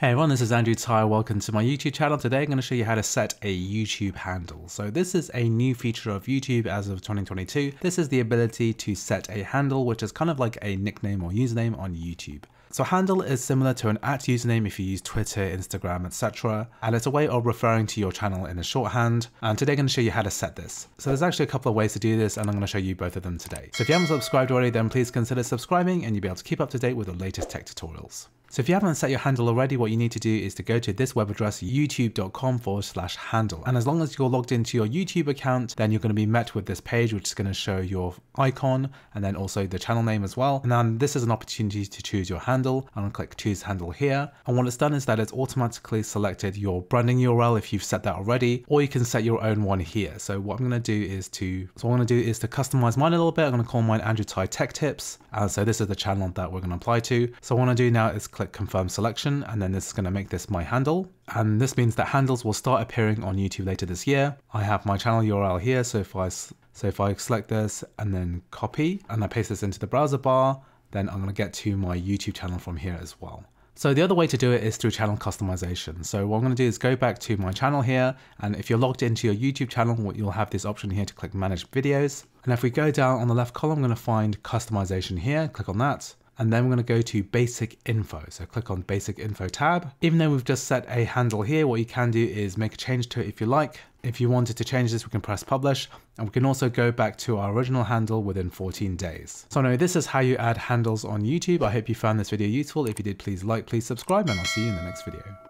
Hey everyone, this is Andrew Tsai. Welcome to my YouTube channel. Today I'm going to show you how to set a YouTube handle. So this is a new feature of YouTube as of 2022. This is the ability to set a handle, which is kind of like a nickname or username on YouTube. So handle is similar to an at username if you use Twitter, Instagram, etc. And it's a way of referring to your channel in a shorthand. And today I'm going to show you how to set this. So there's actually a couple of ways to do this and I'm going to show you both of them today. So if you haven't subscribed already, then please consider subscribing and you'll be able to keep up to date with the latest tech tutorials. So if you haven't set your handle already, what you need to do is to go to this web address, youtube.com forward slash handle. And as long as you're logged into your YouTube account, then you're going to be met with this page, which is going to show your icon and then also the channel name as well. And then this is an opportunity to choose your handle. I'm going to click choose handle here. And what it's done is that it's automatically selected your branding URL if you've set that already, or you can set your own one here. So what I'm going to do is to, so what I'm going to do is to customize mine a little bit. I'm going to call mine Andrew Tsai Tech Tips. And so this is the channel that we're going to apply to. So what I want to do now is click confirm selection and then this is going to make this my handle and this means that handles will start appearing on YouTube later this year. I have my channel URL here so if I so if I select this and then copy and I paste this into the browser bar then I'm going to get to my YouTube channel from here as well. So the other way to do it is through channel customization. So what I'm going to do is go back to my channel here and if you're logged into your YouTube channel you'll have this option here to click manage videos and if we go down on the left column I'm going to find customization here, click on that and then we're going to go to basic info. So click on basic info tab. Even though we've just set a handle here, what you can do is make a change to it if you like. If you wanted to change this, we can press publish and we can also go back to our original handle within 14 days. So anyway, this is how you add handles on YouTube. I hope you found this video useful. If you did, please like, please subscribe and I'll see you in the next video.